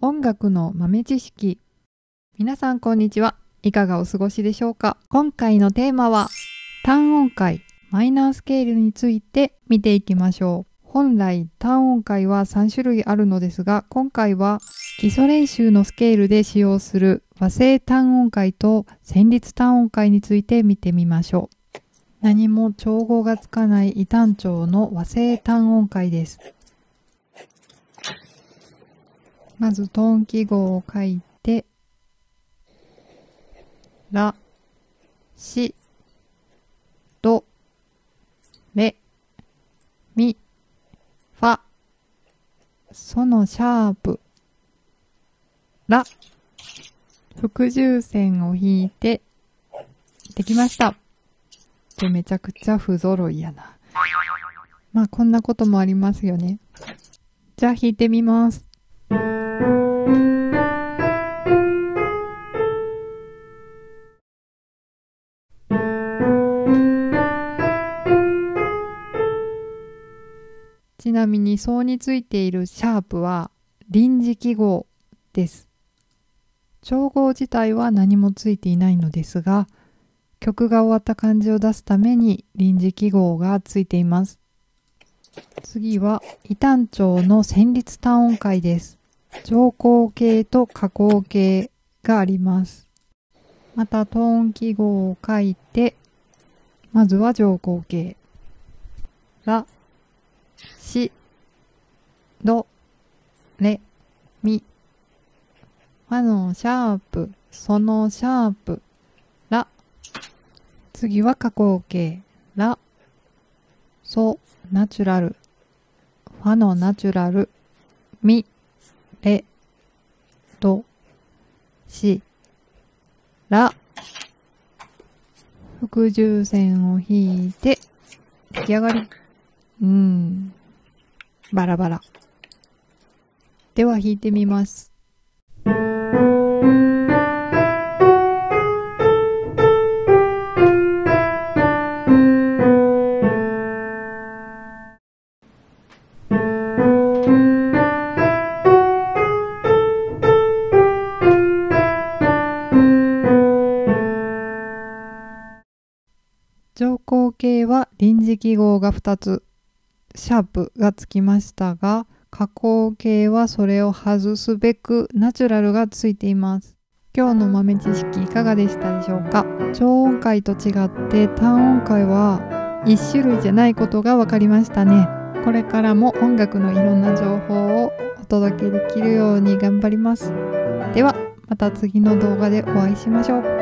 音楽の豆知識。皆さんこんにちは。いかがお過ごしでしょうか？今回のテーマは単音階マイナースケールについて見ていきましょう。本来単音階は3種類あるのですが今回は基礎練習のスケールで使用する和製単音階と旋律単音階について見てみましょう。何も調合がつかない異単調の和製単音階です。まずトーン記号を書いて、ラ、シ、ド、レ、ミ、ファ、ソのシャープ、ラ、複重線を引いて、できました。めちゃくちゃ不揃いやな。まあ、こんなこともありますよね。じゃあ弾いてみます。ちなみに層についているシャープは臨時記号です。調合自体は何もついていないのですが、曲が終わった感じを出すために臨時記号がついています。次は異単調の旋律単音階です。上行形と下行形があります。またトーン記号を書いて、まずは上行形。ラ、し、ど、れ、み。ファのシャープ、そのシャープ、ら。次は下降形、ら、そ、ナチュラル。ファのナチュラル、み、れ、と、し、ら。複重線を引いて、出来上がり。うん。バラバラ。では引いてみます。乗降形は臨時記号が2つシャープがつきましたが加工系はそれを外すべくナチュラルがついています。今日の豆知識いかがでしたでしょうか？超音階と違って単音階は1種類じゃないことが分かりましたね。これからも音楽のいろんな情報をお届けできるように頑張ります。ではまた次の動画でお会いしましょう。